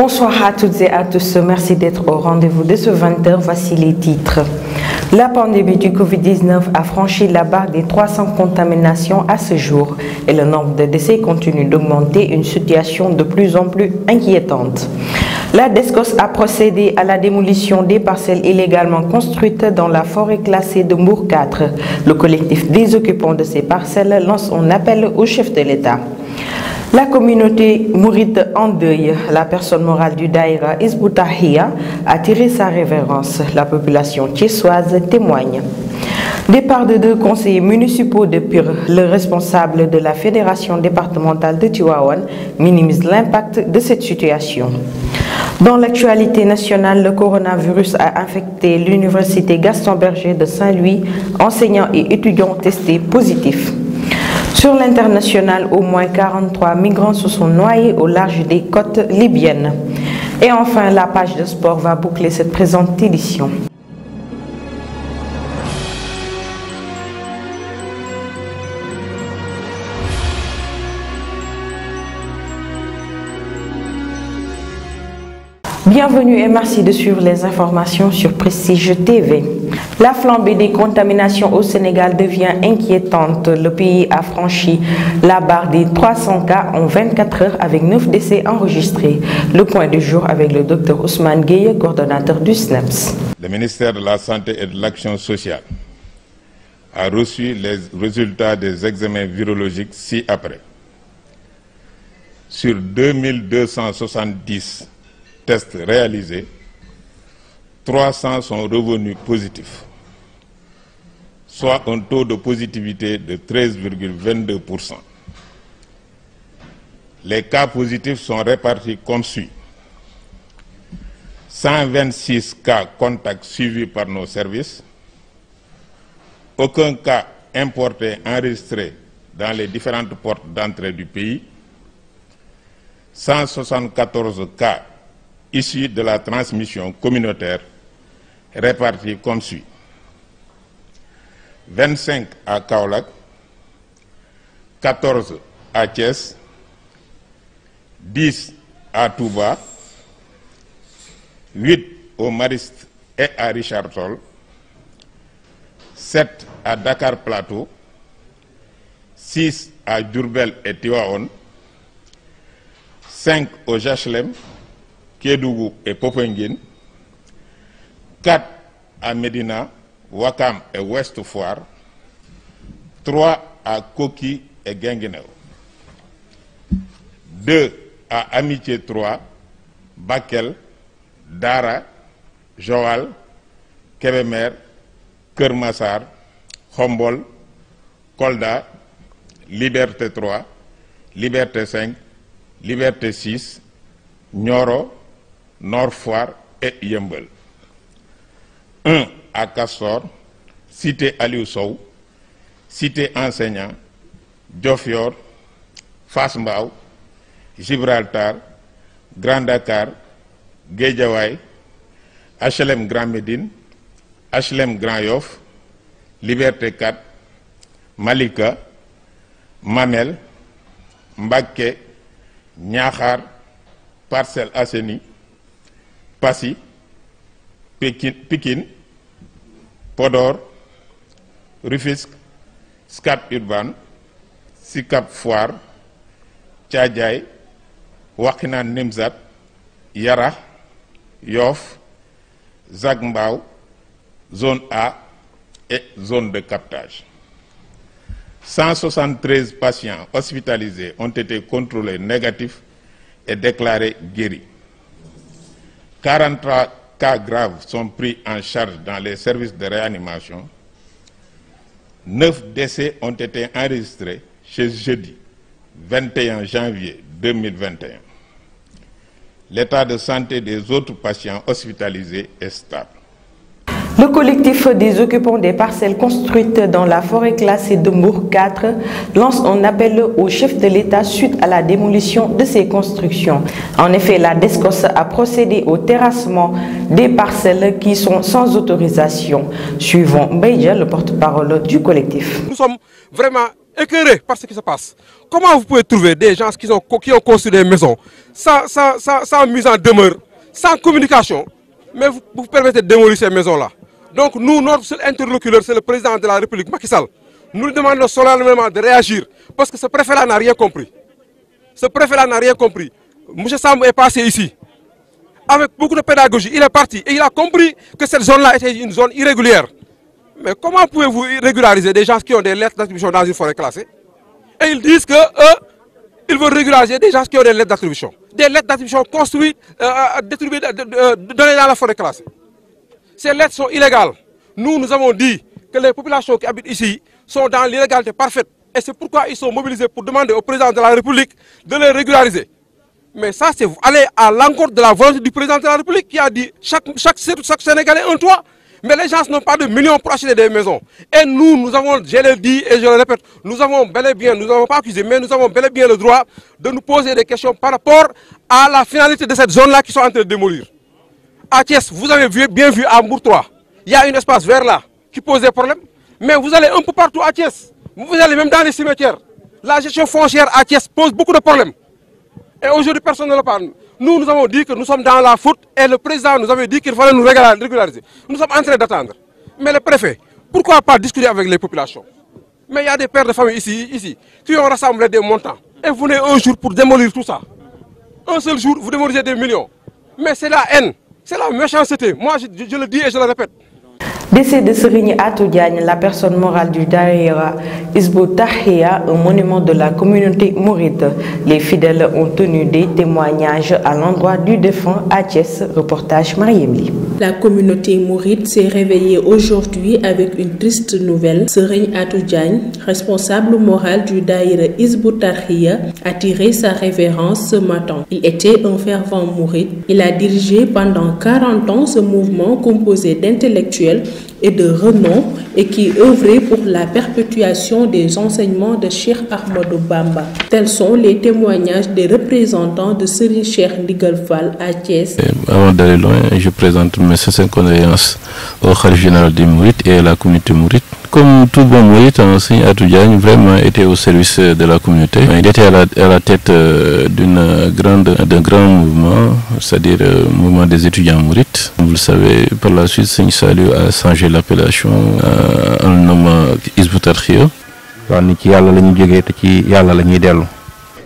Bonsoir à toutes et à tous. Merci d'être au rendez-vous de ce 20h. Voici les titres. La pandémie du Covid-19 a franchi la barre des 300 contaminations à ce jour et le nombre de décès continue d'augmenter, une situation de plus en plus inquiétante. La DESCOS a procédé à la démolition des parcelles illégalement construites dans la forêt classée de Mour 4. Le collectif des occupants de ces parcelles lance un appel au chef de l'État. La communauté mourite en deuil. La personne morale du Daïra Isboutahia a tiré sa révérence. La population tiessoise témoigne. Départ de deux conseillers municipaux de Pure, le responsable de la fédération départementale de Tiwawan minimise l'impact de cette situation. Dans l'actualité nationale, le coronavirus a infecté l'université Gaston Berger de Saint-Louis, enseignants et étudiants testés positifs. Sur l'international, au moins 43 migrants se sont noyés au large des côtes libyennes. Et enfin, la page de sport va boucler cette présente édition. Bienvenue et merci de suivre les informations sur Prestige TV. La flambée des contaminations au Sénégal devient inquiétante. Le pays a franchi la barre des 300 cas en 24 heures avec 9 décès enregistrés. Le point du jour avec le docteur Ousmane Gueye, coordonnateur du SNEPS. Le ministère de la Santé et de l'Action sociale a reçu les résultats des examens virologiques ci-après. Sur 2270 tests réalisés, 300 sont revenus positifs, soit un taux de positivité de 13,22%. Les cas positifs sont répartis comme suit. 126 cas contacts suivis par nos services, aucun cas importé enregistré dans les différentes portes d'entrée du pays, 174 cas issus de la transmission communautaire répartis comme suit. 25 à Kaolack, 14 à Thiès, 10 à Touba, 8 au Mariste et à Richard Toll, 7 à Dakar Plateau, 6 à Durbel et Tiwaon, 5 au Jachlem, Kédougou et Popenguine, 4 à Medina, Wakam et Ouest Foire, 3 à Koki et Guinguinéo, 2 à Amitié 3, Bakel, Dara, Joal, Kebemer, Kermassar, Hombol, Kolda, Liberté 3, Liberté 5, Liberté 6, Nyoro, Nord Foire et Yembel. 1 à Castor, cité Aliou cité enseignant, Diofior, Fasmbao, Gibraltar, Grand Dakar, Guédiawaye, HLM Grand Médine, HLM Grand Yoff, Liberté 4, Malika, Mamel, Mbaké, Niakhar, Parcelles Asseni, Passy, Pékin, Podor, Rufisque, Scat Urban, Sikap Foire, Tchadjaï, Wakinan Nimzat, Yara, Yoff, Zagmbao, zone A et zone de captage. 173 patients hospitalisés ont été contrôlés négatifs et déclarés guéris. 43 cas graves sont pris en charge dans les services de réanimation. 9 décès ont été enregistrés chez jeudi 21 janvier 2021. L'état de santé des autres patients hospitalisés est stable. Le collectif des occupants des parcelles construites dans la forêt classée de Mour 4 lance un appel au chef de l'État suite à la démolition de ces constructions. En effet, la DESCOS a procédé au terrassement des parcelles qui sont sans autorisation. Suivant Beidja, le porte-parole du collectif. Nous sommes vraiment écœurés par ce qui se passe. Comment vous pouvez trouver des gens qui ont, construit des maisons sans, mise en demeure, sans communication, mais vous permettez de démolir ces maisons-là Donc nous, notre seul interlocuteur, c'est le président de la République, Macky Sall. Nous lui demandons solennellement de réagir parce que ce préfet-là n'a rien compris. Ce préfet-là n'a rien compris. M. Sam est passé ici avec beaucoup de pédagogie. Il est parti et il a compris que cette zone-là était une zone irrégulière. Mais comment pouvez-vous régulariser des gens qui ont des lettres d'attribution dans une forêt classée? Et ils disent que eux, ils veulent régulariser des gens qui ont des lettres d'attribution. Des lettres d'attribution construites, euh, distribuées, euh, données dans la forêt classée. Ces lettres sont illégales. Nous, nous avons dit que les populations qui habitent ici sont dans l'illégalité parfaite. Et c'est pourquoi ils sont mobilisés pour demander au président de la République de les régulariser. Mais ça, c'est aller à l'encontre de la volonté du président de la République qui a dit chaque, chaque, chaque Sénégalais un toit. Mais les gens n'ont pas de millions pour acheter des maisons. Et nous, nous avons, je le dis et je le répète, nous avons bel et bien, nous n'avons pas accusé, mais nous avons bel et bien le droit de nous poser des questions par rapport à la finalité de cette zone-là qui sont en train de démolir. À vous avez vu, bien vu à 3, il y a un espace vert là qui pose des problèmes. Mais vous allez un peu partout à Thiès. Vous allez même dans les cimetières. La gestion foncière à Thiès pose beaucoup de problèmes. Et aujourd'hui, personne ne le parle. Nous, nous avons dit que nous sommes dans la faute et le président nous avait dit qu'il fallait nous régulariser. Nous sommes en train d'attendre. Mais le préfet, pourquoi pas discuter avec les populations? Mais il y a des pères de famille ici, ici, qui ont rassemblé des montants. Et vous venez un jour pour démolir tout ça. Un seul jour, vous démolissez des millions. Mais c'est la haine, c'est la méchanceté. Moi, je, le dis et je le répète. Décès de Serigne Atou Diagne, la personne morale du Daïra Isbou Tahia, un monument de la communauté mouride. Les fidèles ont tenu des témoignages à l'endroit du défunt à. Reportage Mariemli. La communauté mouride s'est réveillée aujourd'hui avec une triste nouvelle. Serigne Atou Diagne, responsable moral du Daïra Isbou Tahia, a tiré sa révérence ce matin. Il était un fervent mouride. Il a dirigé pendant 40 ans ce mouvement composé d'intellectuels et de renom et qui œuvrait pour la perpétuation des enseignements de Cheikh Ahmadou Bamba. Tels sont les témoignages des représentants de Serigne Cheikh Ndigal Fall à Thiès. Avant d'aller loin, je présente mes sincères condoléances au Khalif général des Mourides et à la communauté mouride. Comme tout bon Serigne Atou Diagne vraiment était au service de la communauté. Il était à la, à la tête d'une grande, d'un grand mouvement, c'est-à-dire le mouvement des étudiants mourides. Vous le savez, par la suite, Serigne Saliou a changé l'appellation euh, en nommant Hizbut Tarqiyyah.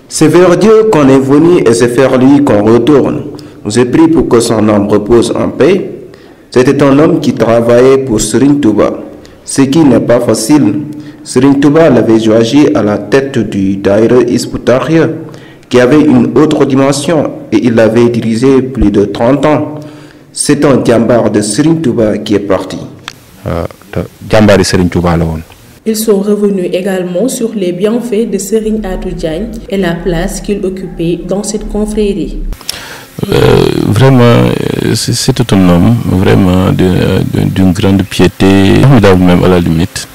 C'est vers Dieu qu'on est venu et c'est vers lui qu'on retourne. Nous ai pris pour que son âme repose en paix. C'était un homme qui travaillait pour Serigne Touba, ce qui n'est pas facile. Serigne Touba l'avait choisi à la tête du Daïra Tarqiyyah, qui avait une autre dimension et il l'avait dirigé plus de 30 ans. C'est un diambar de Serigne Touba qui est parti. Ils sont revenus également sur les bienfaits de Diagne et la place qu'il occupait dans cette confrérie. Euh, vraiment, c'était un homme vraiment d'une grande piété, même à la limite,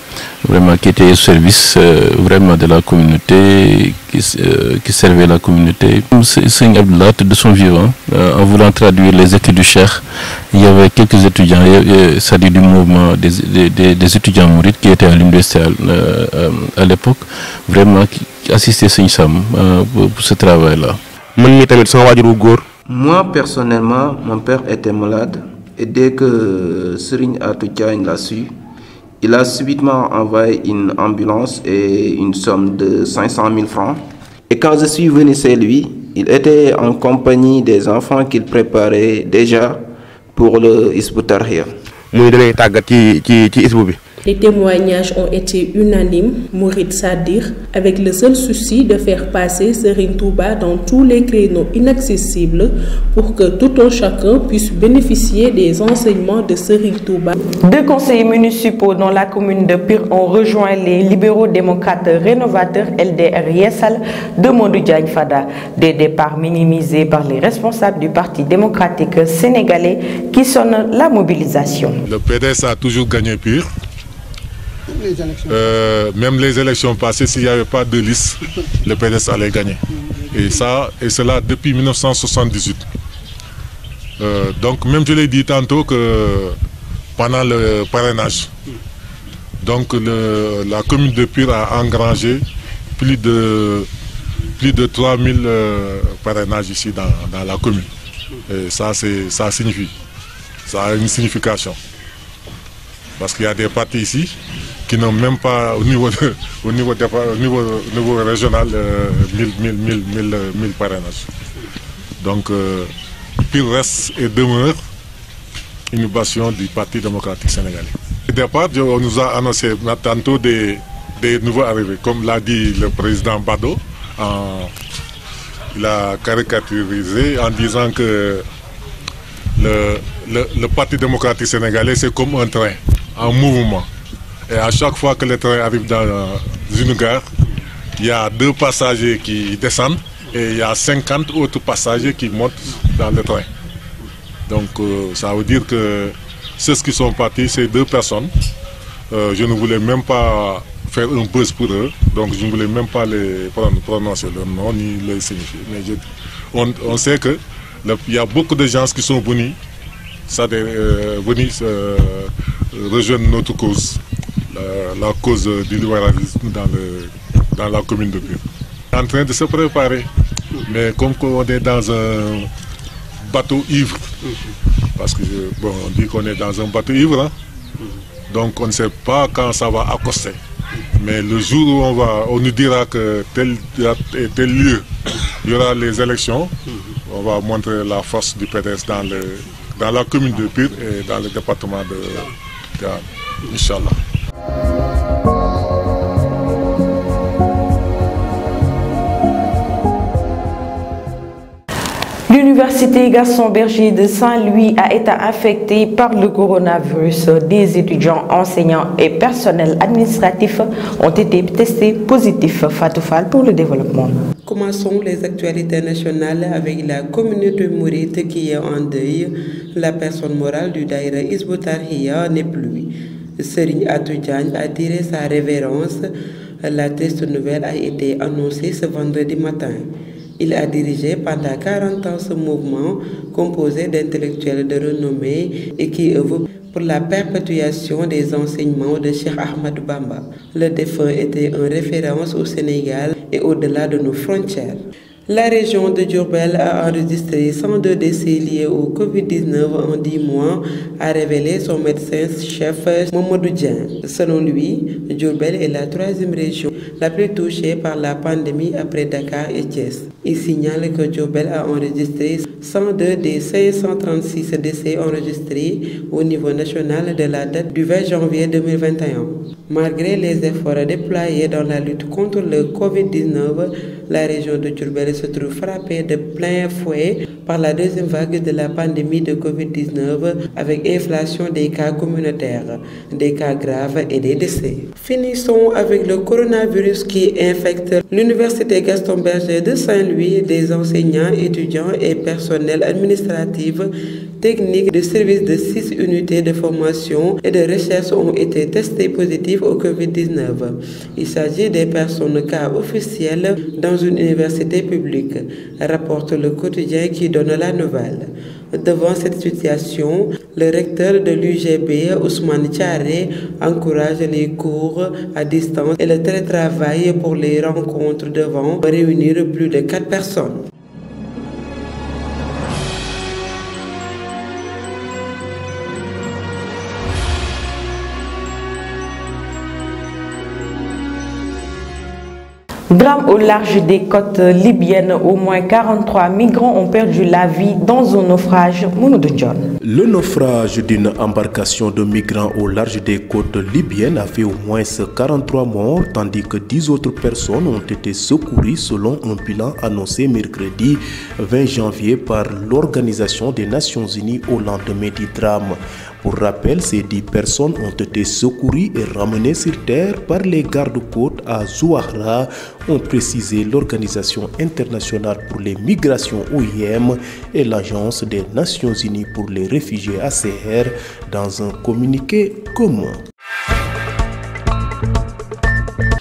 vraiment qui était au service euh, vraiment de la communauté, qui, euh, servait la communauté. Seigne Abdullah, de son vivant, en voulant traduire les écrits du Cheikh, il y avait quelques étudiants, c'est-à-dire du mouvement des, étudiants mourides qui étaient à l'université à, l'époque, vraiment qui, assistaient Seigne Sam pour, pour ce travail-là. Moi, personnellement, mon père était malade et dès que Serigne Atou Diagne l'a su, il a subitement envoyé une ambulance et une somme de 500 000 francs. Et quand je suis venu chez lui, il était en compagnie des enfants qu'il préparait déjà pour le Tarqiyyah. Les témoignages ont été unanimes, Mourid Sadir, avec le seul souci de faire passer Serigne Touba dans tous les créneaux inaccessibles pour que tout un chacun puisse bénéficier des enseignements de Serigne Touba. Deux conseillers municipaux dans la commune de Pire ont rejoint les libéraux démocrates rénovateurs LDR Yessal de Diagne Fada. Des départs minimisés par les responsables du Parti démocratique sénégalais qui sonnent la mobilisation. Le PDS a toujours gagné Pire. Euh, même les élections passées, s'il n'y avait pas de liste, le PDS allait gagner. Et ça, et cela depuis 1978. Euh, donc, même je l'ai dit tantôt que pendant le parrainage, Donc la commune de Pire a engrangé plus de, plus de 3000 euh, parrainages ici dans, la commune. Et ça, ça signifie, ça a une signification. Parce qu'il y a des partis ici qui n'ont même pas au niveau, au niveau, niveau, régional 1000, euh, parrainages. Donc, euh, Pire reste et demeure une du Parti démocratique sénégalais. Au départ, on nous a annoncé tantôt des, des nouveaux arrivés. Comme l'a dit le président Bado, il a caricaturisé en disant que le, le Parti démocratique sénégalais, c'est comme un train en mouvement. Et à chaque fois que le train arrive dans une gare, il y a deux passagers qui descendent et il y a 50 autres passagers qui montent dans le train. Donc euh, ça veut dire que ceux qui sont partis, ces deux personnes. Euh, je ne voulais même pas faire un buzz pour eux, donc je ne voulais même pas les prononcer leur nom ni les signifier. Mais on, sait qu'il y a beaucoup de gens qui sont venus, ça, euh, venus rejoindre notre cause, la, cause du libéralisme dans, la commune de Pire. En train de se préparer, mais comme on est dans un bateau ivre, parce que bon, on dit qu'on est dans un bateau ivre, hein. donc on ne sait pas quand ça va accoster. Mais le jour où on, va, on nous dira que tel, lieu, il y aura les élections, on va montrer la force du PDS dans, la commune de Pire et dans le département de Inch'Allah. L'université Gaston Berger de Saint-Louis a été affectée par le coronavirus. Des étudiants, enseignants et personnels administratifs ont été testés positifs. Fatoufal pour le développement. Commençons les actualités nationales avec la communauté mourite qui est en deuil. La personne morale du Daïra Isbotarhiya n'est plus. Serigne Atoudiane a tiré sa révérence. La triste nouvelle a été annoncée ce vendredi matin. Il a dirigé pendant 40 ans ce mouvement composé d'intellectuels de renommée et qui œuvre pour la perpétuation des enseignements de Cheikh Ahmed Bamba. Le défunt était en référence au Sénégal et au-delà de nos frontières. La région de Djurbel a enregistré 102 décès liés au Covid-19 en 10 mois, a révélé son médecin-chef Momodou. Selon lui, Djurbel est la troisième région la plus touchée par la pandémie après Dakar et Thiès. Il signale que Djurbel a enregistré 102 des 536 décès enregistrés au niveau national de la date du 20 janvier 2021. Malgré les efforts déployés dans la lutte contre le Covid-19, la région de Djurbel se trouve frappée de plein fouet par la deuxième vague de la pandémie de Covid-19 avec inflation des cas communautaires, des cas graves et des décès. Finissons avec le coronavirus qui infecte l'Université Gaston Berger de Saint-Louis, des enseignants, étudiants et personnels administratifs techniques de service de six unités de formation et de recherche ont été testés positifs au Covid-19. Il s'agit des personnes cas officielles dans une université publique, rapporte le quotidien qui donne la nouvelle. Devant cette situation, le recteur de l'UGB, Ousmane Tchare, encourage les cours à distance et le télétravail pour les rencontres devant réunir plus de quatre personnes. Drame au large des côtes libyennes, au moins 43 migrants ont perdu la vie dans un naufrage. Le naufrage d'une embarcation de migrants au large des côtes libyennes a fait au moins 43 morts, tandis que 10 autres personnes ont été secourues selon un bilan annoncé mercredi 20 janvier par l'Organisation des Nations Unies au lendemain du drame. Pour rappel, ces 10 personnes ont été secourues et ramenées sur terre par les gardes-côtes à Zouahra, ont précisé l'Organisation internationale pour les migrations OIM et l'Agence des Nations Unies pour les réfugiés ACR dans un communiqué commun.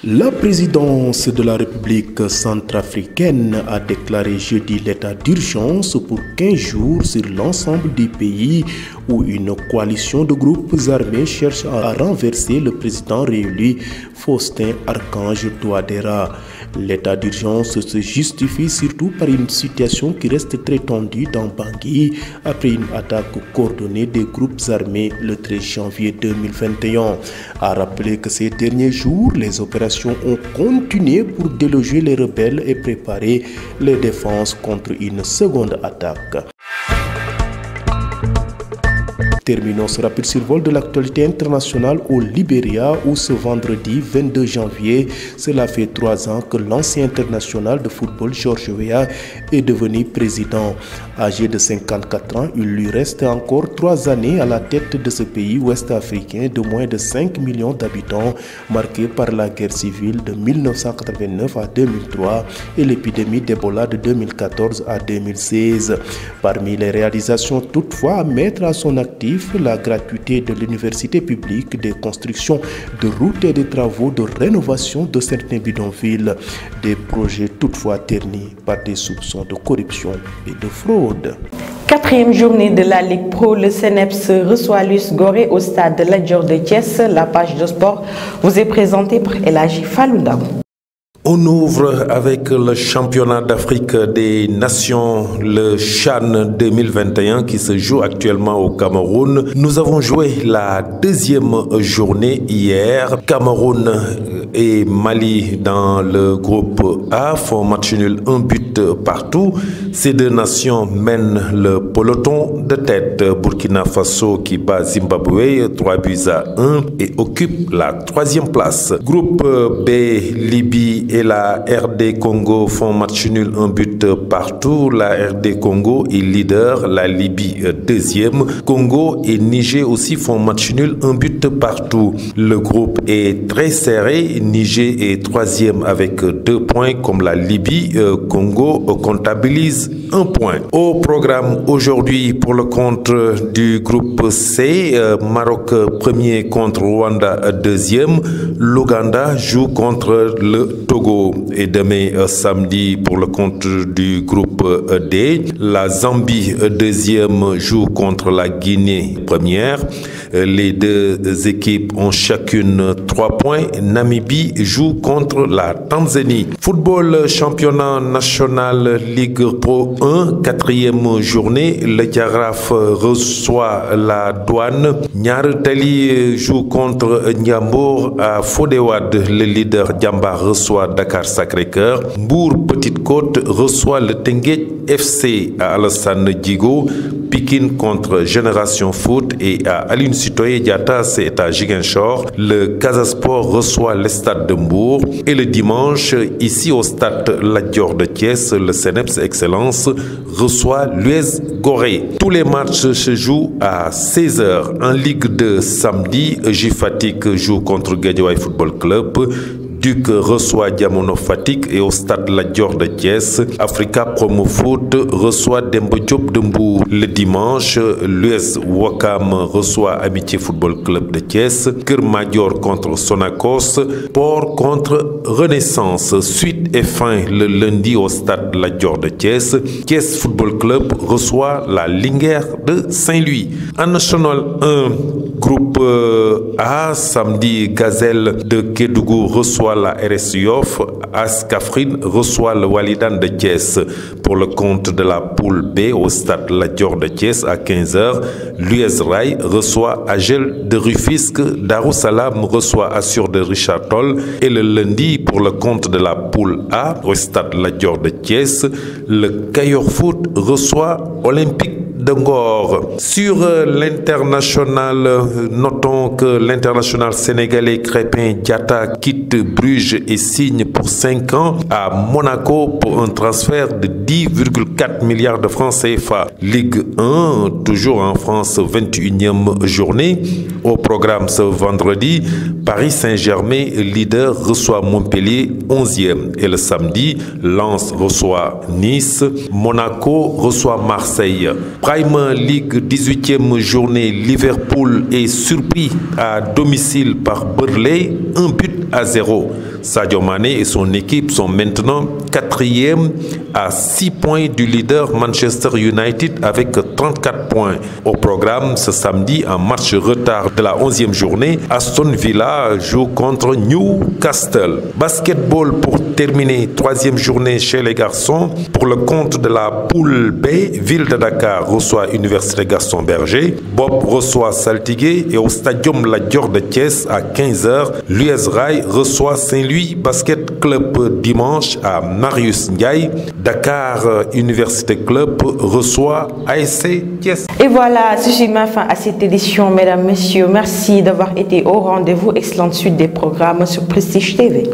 La présidence de la République centrafricaine a déclaré jeudi l'état d'urgence pour 15 jours sur l'ensemble du pays où une coalition de groupes armés cherche à renverser le président réélu Faustin Archange Touadéra. L'état d'urgence se justifie surtout par une situation qui reste très tendue dans Bangui après une attaque coordonnée des groupes armés le 13 janvier 2021. A rappeler que ces derniers jours, les opérations ont continué pour déloger les rebelles et préparer les défenses contre une seconde attaque. Terminons ce rapide survol de l'actualité internationale au Libéria où ce vendredi 22 janvier, cela fait trois ans que l'ancien international de football George Weah est devenu président. Âgé de 54 ans, il lui reste encore trois années à la tête de ce pays ouest-africain de moins de 5 millions d'habitants, marqué par la guerre civile de 1989 à 2003 et l'épidémie d'Ebola de 2014 à 2016. Parmi les réalisations toutefois à mettre à son actif, la gratuité de l'université publique, des constructions de routes et des travaux de rénovation de certains bidonvilles, des projets toutefois ternis par des soupçons de corruption et de fraude. Quatrième journée de la Ligue Pro, le CNEPS reçoit Luce Goré au stade de la de Thiès. La page de sport vous est présentée par Elagi Falunda. On ouvre avec le championnat d'Afrique des Nations, le Chan 2021 qui se joue actuellement au Cameroun. Nous avons joué la deuxième journée hier. Cameroun et Mali dans le groupe A font match nul un but partout. Ces deux nations mènent le peloton de tête. Burkina Faso qui bat Zimbabwe 3 buts à 1 et occupe la troisième place. Groupe B, Libye et la RD Congo font match nul un but partout. La RD Congo est leader, la Libye deuxième. Congo et Niger aussi font match nul un but partout. Le groupe est très serré. Niger est troisième avec deux points comme la Libye. Congo comptabilise un point. Au programme aujourd'hui pour le compte du groupe C, Maroc premier contre Rwanda deuxième. L'Ouganda joue contre le Togo. Et demain samedi pour le compte du groupe D, la Zambie deuxième joue contre la Guinée première. Les deux équipes ont chacune trois points. Namibie joue contre la Tanzanie. Football championnat national Ligue Pro 1, quatrième journée. Le Diagraphe reçoit la douane. Nyartali joue contre Nyambour à Fodewad. Le leader Djamba reçoit Dakar Sacré-Cœur. Mbour Petite Côte reçoit le Tenguet FC à Alassane Digo. Pikin contre Génération Foot et à Aline Citoyen Diata, c'est à Giguinchor. Le Casasport reçoit le stade de Mbourg. Et le dimanche, ici au stade La Dior de Thiès, le CNEPS Excellence reçoit l'US Gorée. Tous les matchs se jouent à 16h. En Ligue 2, samedi, J-Fatigue joue contre Gadjouai Football Club. Duc reçoit Diamono Fatigue et au stade La Dior de Thiès, Africa Promo Foot reçoit Dembo Diop. Le dimanche, l'US Wakam reçoit Amitié Football Club de Thiès, Kër Major contre Sonacos, Port contre Renaissance. Suite et fin le lundi au stade La Dior de Thiès, Thiès Football Club reçoit la Linguère de Saint-Louis. En National 1, groupe A, samedi, Gazelle de Kédougou reçoit la RS Yoff, Askafrin reçoit le Walidan de Thiès. Pour le compte de la poule B au stade La Dior de Thiès à 15h. L'US Rai reçoit Agel de Rufisque, Darussalam reçoit Assur de Richard Toll. Et le lundi pour le compte de la poule A au stade La Dior de Thiès, le Cayor Foot reçoit Olympique Ngor. Sur l'international, notons que l'international sénégalais Crépin Diata quitte Bruges et signe pour 5 ans à Monaco pour un transfert de 10,4 milliards de francs CFA. Ligue 1, toujours en France, 21e journée. Au programme ce vendredi, Paris Saint-Germain, leader, reçoit Montpellier, 11e. Et le samedi, Lens reçoit Nice, Monaco reçoit Marseille. League 18e journée, Liverpool est surpris à domicile par Burley, un but à zéro. Sadio Mané et son équipe sont maintenant quatrième à 6 points du leader Manchester United avec 34 points. Au programme ce samedi, en match retard de la 11e journée, Aston Villa joue contre Newcastle. Basketball pour terminer, troisième journée chez les garçons. Pour le compte de la poule B, Ville de Dakar Université Gaston Berger. Bob reçoit Saltigué et au Stadium La Dior de Thiès à 15h, l'US Rail reçoit Saint-Louis Basket Club dimanche à Marius Ndiaye. Dakar Université Club reçoit ASC Thiès. Et voilà, ceci met fin à cette édition, mesdames, messieurs. Merci d'avoir été au rendez-vous. Excellente suite des programmes sur Prestige TV.